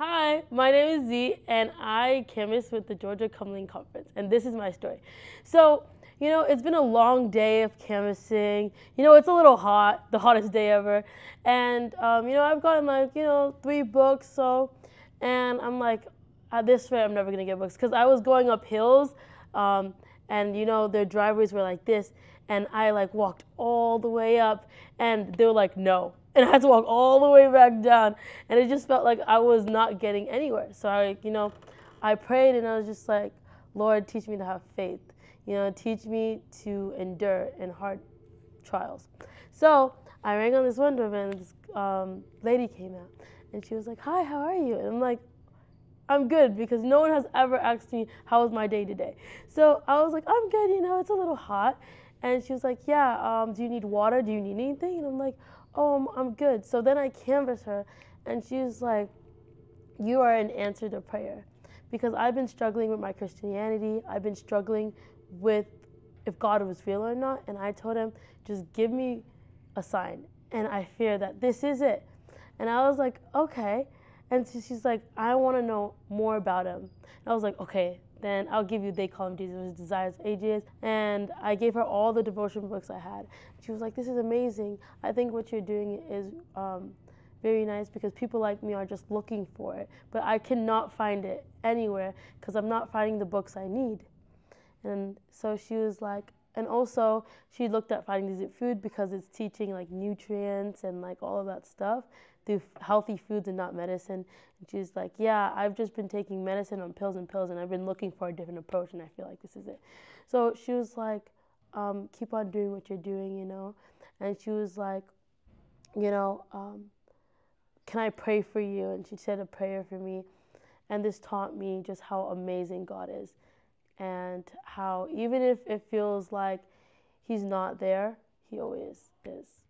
Hi, my name is Z, and I canvassed with the Georgia Cumberland Conference, and this is my story. So, you know, it's been a long day of canvassing. You know, it's a little hot, the hottest day ever. And, um, you know, I've gotten like, you know, three books, so, and I'm like, at this rate, I'm never gonna get books. Because I was going up hills, um, and, you know, their driveways were like this, and I like walked all the way up, and they were like, no, and I had to walk all the way back down. And it just felt like I was not getting anywhere. So I, you know, I prayed and I was just like, Lord, teach me to have faith. You know, teach me to endure in hard trials. So I rang on this one window and this um, lady came out and she was like, Hi, how are you? And I'm like, I'm good because no one has ever asked me how was my day today. So I was like, I'm good, you know, it's a little hot. And she was like, Yeah, um, do you need water? Do you need anything? And I'm like, oh, I'm, I'm good. So then I canvassed her, and she's like, you are an answer to prayer. Because I've been struggling with my Christianity. I've been struggling with if God was real or not. And I told him, just give me a sign. And I fear that this is it. And I was like, okay. And so she's like, I want to know more about him. And I was like, okay, then I'll give you They Call Him Jesus, Desire of Ages. And I gave her all the devotion books I had. She was like, This is amazing. I think what you're doing is um, very nice because people like me are just looking for it. But I cannot find it anywhere because I'm not finding the books I need. And so she was like, and also she looked at finding It Food because it's teaching like nutrients and like all of that stuff through healthy foods and not medicine. And she's like, Yeah, I've just been taking medicine on pills and pills, and I've been looking for a different approach, and I feel like this is it. So she was like, um, Keep on doing what you're doing, you know. And she was like, You know, um, can I pray for you? And she said a prayer for me. And this taught me just how amazing God is and how even if it feels like He's not there, He always is.